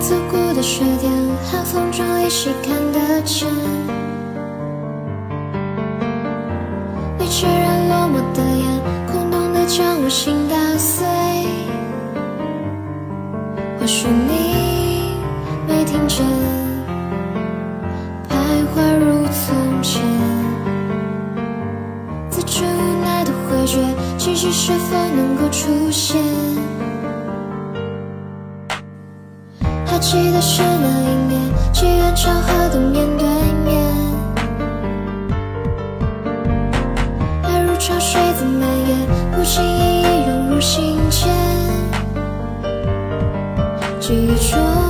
走过的雪天，寒风中依稀看得见。你决然落寞的眼，空洞的将我心打碎。或许你没听见，徘徊如从前。自知无奈的回绝，奇迹是否能够出现？记得是那一年，机缘巧合的面对面，爱如潮水般蔓延，不经意涌入心间，记忆中。